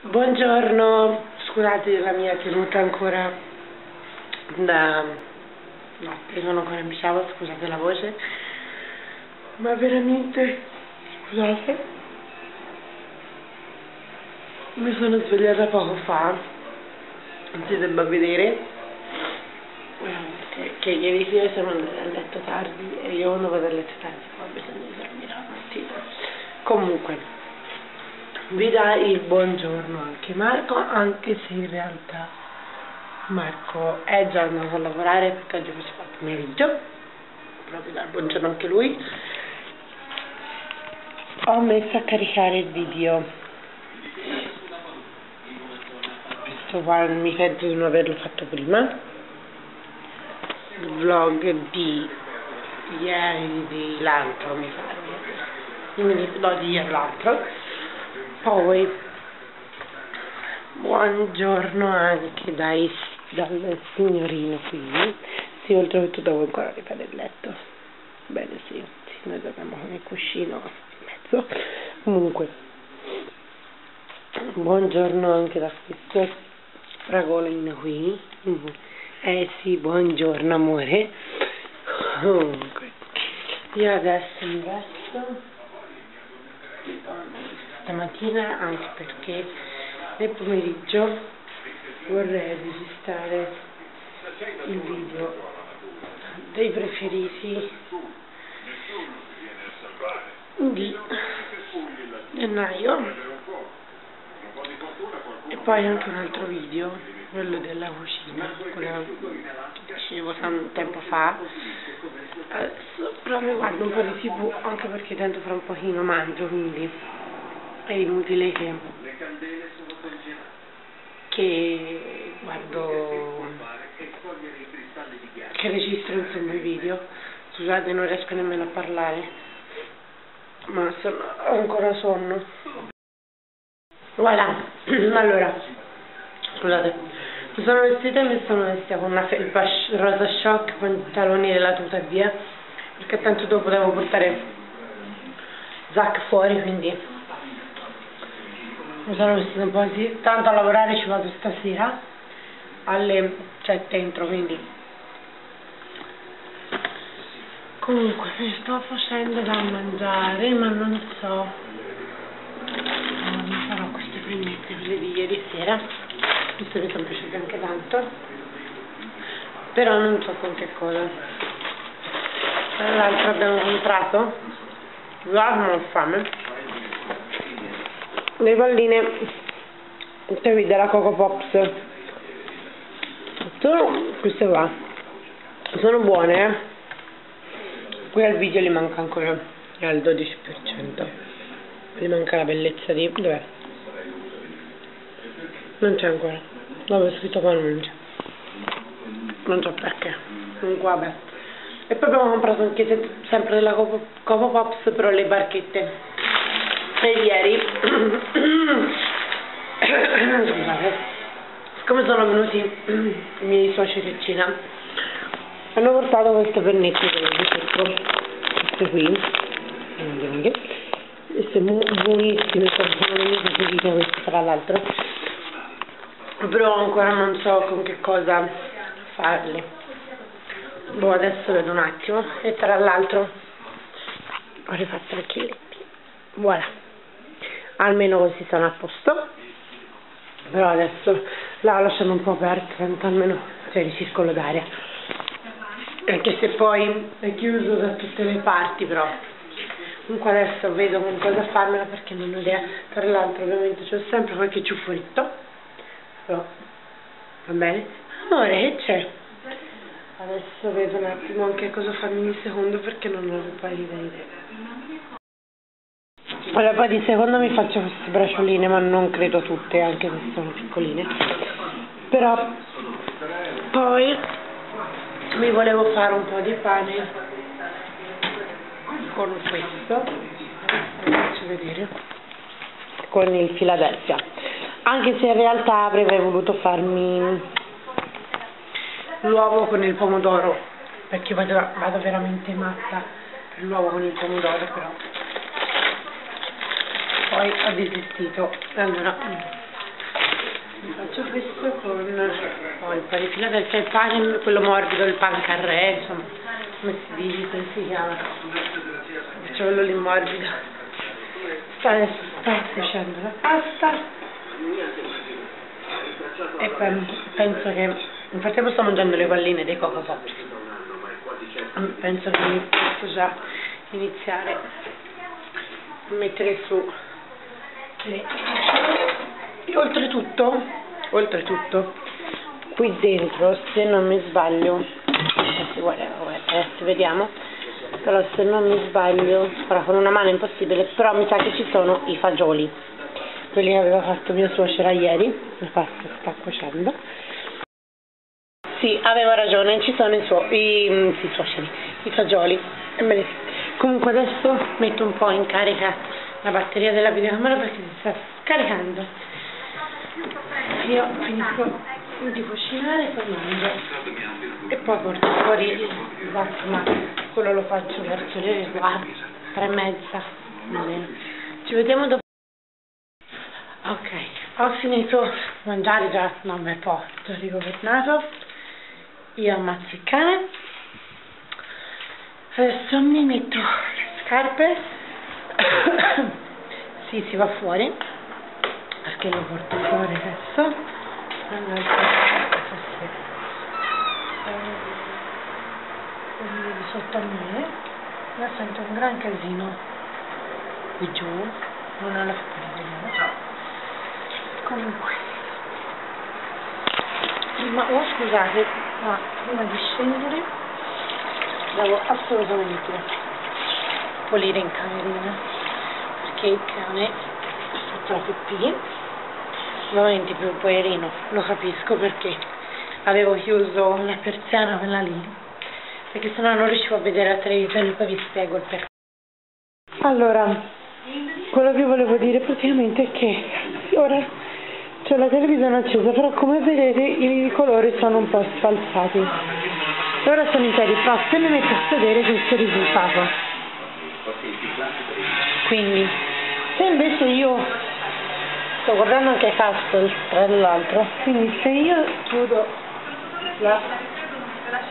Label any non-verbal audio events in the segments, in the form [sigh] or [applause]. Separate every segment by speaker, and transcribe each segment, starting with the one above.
Speaker 1: Buongiorno, scusate la mia tenuta ancora da notte, sono ancora in pigiama, scusate la voce, ma veramente, scusate, mi sono svegliata poco fa, non si debba vedere, che ieri sera siamo andati a letto tardi e io quando vado a letto tardi ho bisogno di dormire la mattina. Comunque, vi dà il buongiorno anche Marco, anche se in realtà Marco è già andato a lavorare perché oggi faceva il pomeriggio, proprio dal buongiorno anche lui. Ho messo a caricare il video, questo qua mi pento di non averlo fatto prima, il vlog di ieri, di l'altro mi pare, no di ieri l'altro poi buongiorno anche dai, dal signorino qui. Sì oltretutto devo ancora ripetere il letto. Bene sì, sì noi dobbiamo con il cuscino in mezzo. Comunque buongiorno anche da questo fragolino qui. Eh sì buongiorno amore. Comunque io adesso mi vesto stamattina anche perché nel pomeriggio vorrei registrare il video dei preferiti di gennaio e poi anche un altro video quello della cucina quello che dicevo tanto tempo fa. Adesso però mi guardo un po' di tv anche perché tanto fra un pochino mangio quindi è inutile che, che guardo che registro insomma i video. Scusate non riesco nemmeno a parlare ma sono, ho ancora sonno. Voilà. [clears throat] Allora scusate mi sono vestita e mi sono vestita con una felpa rosa shock pantaloni della tuta e via perché tanto dopo devo portare Zac fuori quindi mi sono vestita un po' così, tanto a lavorare ci vado stasera, alle 7 entro, quindi. Comunque mi sto facendo da mangiare, ma non so, mi farò queste pennette, quelle di ieri sera, queste mi sono piaciute anche tanto, però non so con che cosa. Tra l'altro abbiamo comprato, là non ho fame, le palline queste della Coco Pops. Sono queste qua. Sono buone eh? qui al video gli manca ancora al 12% gli manca la bellezza di dov'è? non c'è ancora. È scritto qua non c'è. Non so perché. Comunque vabbè. E poi abbiamo comprato anche sempre della Coco, Coco Pops però le barchette. E ieri [clears throat] siccome sono venuti i miei suoceri a cena hanno portato queste pennette che vi cerco queste qui. Queste buonissime sono le mie preferite queste tra l'altro. Però ancora non so con che cosa farle boh adesso vedo un attimo. E tra l'altro ho rifatto le chilletti voilà. Almeno così sono a posto. Però adesso la lasciano un po' aperta tanto almeno c'è il circolo d'aria anche se poi è chiuso da tutte le parti però. Comunque adesso vedo con cosa farmela perché non ho idea. Tra l'altro ovviamente c'è sempre qualche ciuffoletto però va bene. Amore che c'è? Adesso vedo un attimo anche cosa farmi in secondo perché non ho un paio di idee allora poi di secondo mi faccio queste bracioline, ma non credo tutte, anche se sono piccoline. Però poi mi volevo fare un po' di pane con questo, faccio vedere, con il Philadelphia. Anche se in realtà avrei voluto farmi l'uovo con il pomodoro, perché vado, vado veramente matta per l'uovo con il pomodoro, però poi ho desistito. Allora faccio questo con oh, il pane filadelfia il pane quello morbido il pan carré insomma come si dice come si chiama. Faccio quello lì morbido. Adesso sto cuocendo la pasta. E penso che nel frattempo sto mangiando le palline dei coco pops penso che posso già iniziare a mettere su le e oltretutto oltretutto qui dentro se non mi sbaglio adesso, guarda, adesso vediamo però se non mi sbaglio ora con una mano è impossibile però mi sa che ci sono i fagioli. Quelli che aveva fatto mia suocera ieri la pasta sta cuocendo. Sì avevo ragione ci sono i, suo, i, mm, sì, suoceri i fagioli. Comunque adesso metto un po' in carica la batteria della videocamera perché si sta scaricando. Io finisco di cucinare e poi mangio. E poi porto fuori il vatto ma quello lo faccio verso le 4 tre e mezza ci vediamo dopo. Ok ho finito di mangiare già non bel po' già rigovernato io ammazzo il cane. Adesso mi metto le scarpe sì si va fuori. Perché lo porto fuori adesso? Quindi sotto a me. Io sento un gran casino. Qui giù. Non ho la fine comunque. Prima oh scusate ma prima di scendere devo assolutamente pulire in camerina perché il cane ha fatto la pipì ovviamente più poverino lo capisco perché avevo chiuso la persiana quella lì perché sennò non riuscivo a vedere la televisione poi vi spiego il perché. Allora quello che volevo dire praticamente è che ora c'è la televisione accesa però come vedete i colori sono un po' sfalsati. Ora sono interi però se mi metto a sedere questo risultato quindi se invece io sto guardando anche Castle tra l'altro quindi se io chiudo la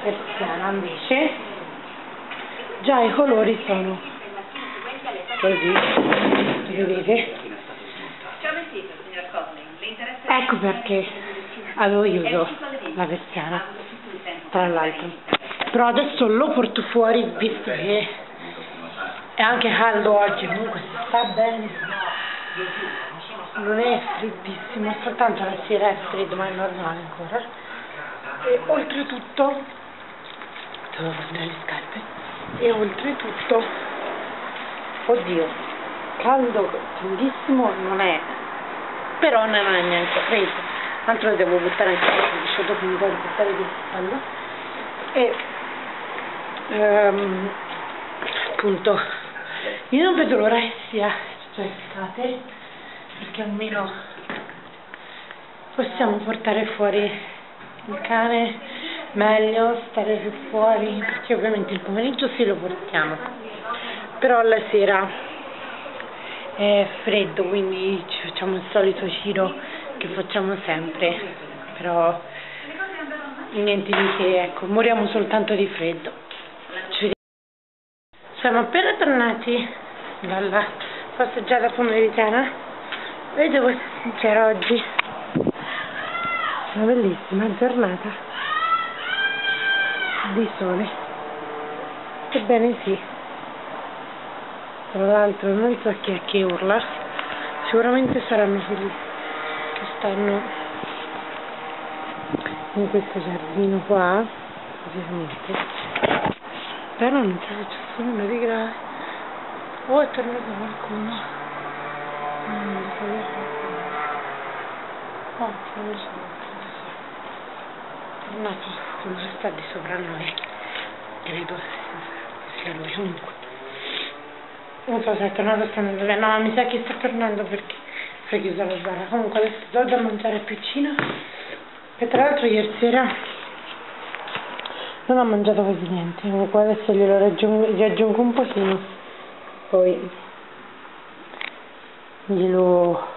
Speaker 1: persiana invece già i colori sono così. Vedete Ecco perché avevo chiuso la persiana, tra l'altro. Però adesso lo porto fuori visto che è anche caldo oggi, comunque si sta bene. Non è freddissimo, soltanto la sera è freddo, ma è normale ancora. E oltretutto, devo prendere le scarpe, e oltretutto, oddio, caldo caldissimo non è però non è neanche preso tanto lo devo buttare anche perché dopo mi devo buttare di callo e um, appunto io non vedo l'ora che sia già estate perché almeno possiamo portare fuori il cane meglio stare più fuori perché ovviamente il pomeriggio sì lo portiamo però la sera è freddo quindi ci facciamo il solito giro che facciamo sempre però niente di che ecco moriamo soltanto di freddo siamo appena tornati dalla passeggiata pomeridiana vedo cosa c'era oggi. Una bellissima giornata di sole. Ebbene sì. Tra l'altro non so chi è che urla. Sicuramente saranno quelli che stanno in questo giardino qua ovviamente. Però non c'è successo nulla di grave oh è tornato qualcuno. Non lo so oh non lo so. È tornato quello che sta di sopra noi. Credo sia lui comunque. Non so se è tornato sta andando via. No mi sa che sta tornando perché ha chiuso la sbarra comunque adesso do da mangiare a piccino e tra l'altro ieri sera non ho mangiato quasi niente comunque adesso glielo raggiungo, gli aggiungo un pochino poi glielo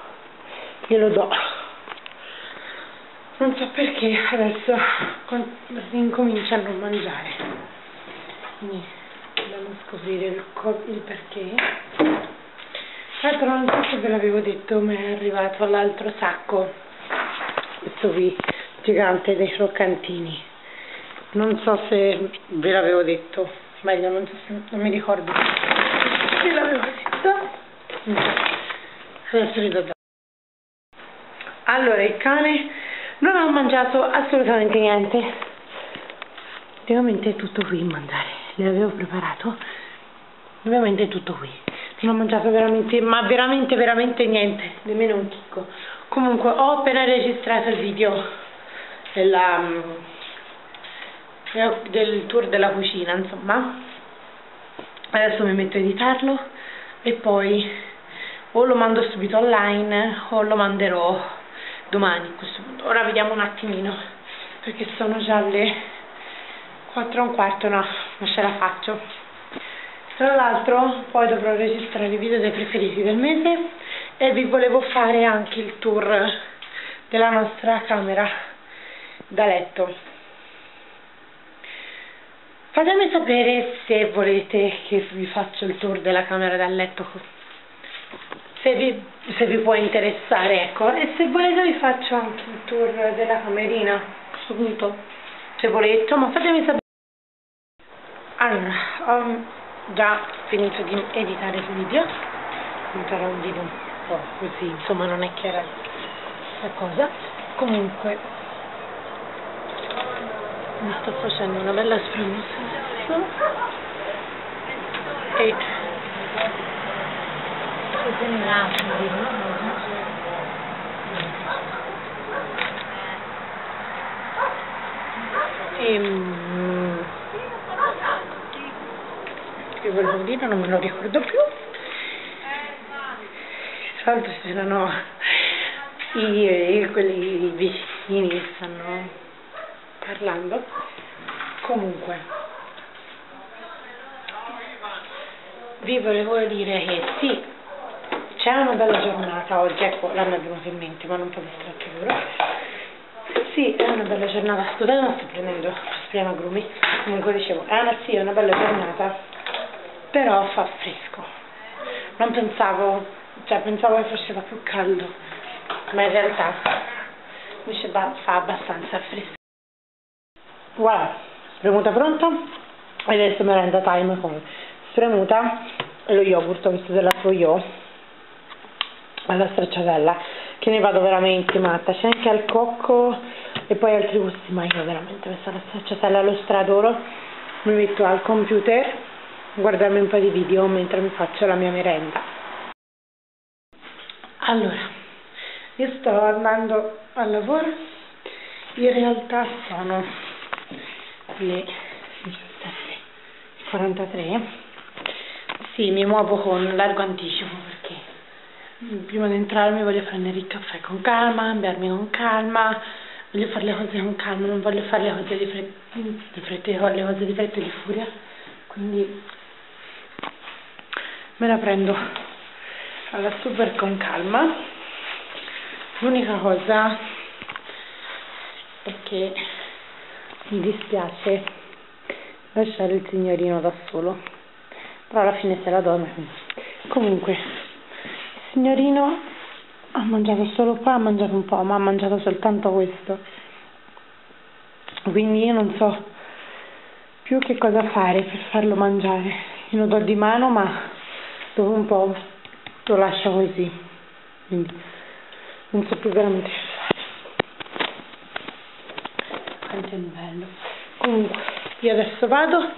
Speaker 1: glielo do. Non so perché adesso incomincia a non mangiare. Quindi andiamo a scoprire il, il perché. Tra l'altro non so se ve l'avevo detto ma è arrivato l'altro sacco questo qui gigante dei croccantini non so se ve l'avevo detto meglio non, so se, non mi ricordo. Se l'avevo detto. Adesso vi do allora il cane non ho mangiato assolutamente niente. Ovviamente è tutto qui mangiare le avevo preparato. Ovviamente è tutto qui. Non ho mangiato veramente ma veramente veramente niente. Nemmeno un chicco. Comunque ho appena registrato il video della, mm, del tour della cucina insomma adesso mi metto a editarlo e poi o lo mando subito online o lo manderò domani a questo punto. Ora vediamo un attimino, perché sono già le 4 e un quarto, no, non ce la faccio. Tra l'altro poi dovrò registrare i video dei preferiti del mese e vi volevo fare anche il tour della nostra camera da letto. Fatemi sapere se volete che vi faccia il tour della camera da letto. Se vi, se vi può interessare ecco. E se volete vi faccio anche il tour della camerina a questo punto. Se volete ma fatemi sapere. Allora ho già finito di editare il video sarà un video un po' così insomma non è che era la cosa. Comunque mi sto facendo una bella spremuta adesso e Ehm, che volevo dire, non me lo ricordo più. Tra l'altro c'erano i, quelli vicini che stanno parlando. Comunque, vi volevo dire che sì, c'è una bella giornata oggi, ecco, l'hanno venuto in mente, ma non può anche loro. Sì, è una bella giornata, scusate non sto prendendo sprema agrumi, comunque dicevo, è una, sì, è una bella giornata, però fa fresco. Non pensavo, cioè pensavo che faceva più caldo, ma in realtà invece fa abbastanza fresco. Voilà, spremuta pronta, e adesso merenda time con spremuta e lo yogurt, questo della Froyo alla stracciatella che ne vado veramente matta. C'è anche al cocco e poi altri gusti ma io veramente questa la stracciatella lo stradoro mi metto al computer a guardarmi un po' di video mentre mi faccio la mia merenda. Allora io sto andando al lavoro in realtà sono le 17.43 sì mi muovo con largo anticipo prima di entrarmi voglio prendere il caffè con calma, bermi con calma, voglio fare le cose con calma, non voglio fare le cose di fretta, di fretta, le cose di fretta e di furia, quindi me la prendo alla super con calma. L'unica cosa è che mi dispiace lasciare il signorino da solo, però alla fine se la dorme. Comunque, signorino ha mangiato solo qua, ha mangiato un po', ma ha mangiato soltanto questo. Quindi io non so più che cosa fare per farlo mangiare. Io lo do di mano, ma dopo un po' lo lascio così. Quindi non so più veramente che fare. È bello. Comunque, io adesso vado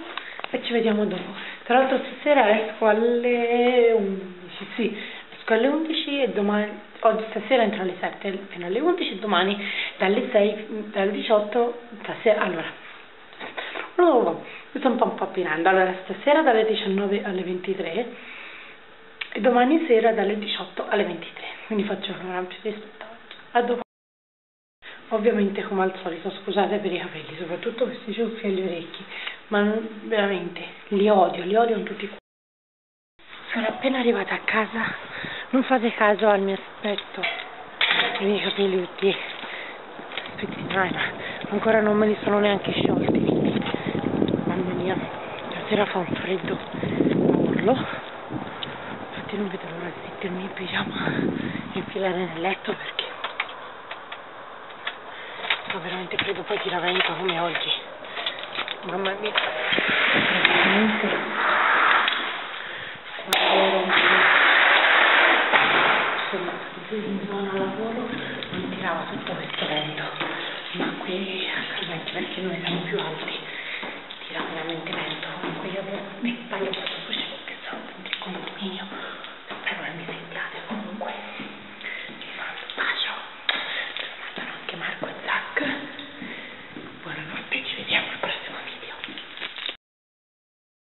Speaker 1: e ci vediamo dopo. Tra l'altro stasera esco alle 11, sì, esco alle 11 e domani, oggi stasera entro alle 7 fino alle 11 e domani dalle 6 dalle 18 stasera, allora oh, mi sto un po' impappinando allora stasera dalle 19 alle 23 e domani sera dalle 18 alle 23 quindi faccio un ampio rispetto a dopo ovviamente come al solito scusate per i capelli, soprattutto questi ciuffi agli orecchi, ma veramente li odio, li odio in tutti quanti. Sono appena arrivata a casa, non fate caso al mio aspetto, i miei capelli tutti spettinati, ma ancora non me li sono neanche sciolti, mamma mia, stasera fa un freddo, urlo, infatti non vedo l'ora di mettermi in pigiama e infilare nel letto perché fatto veramente credo pochi la verità come oggi. Mamma mia. Veramente.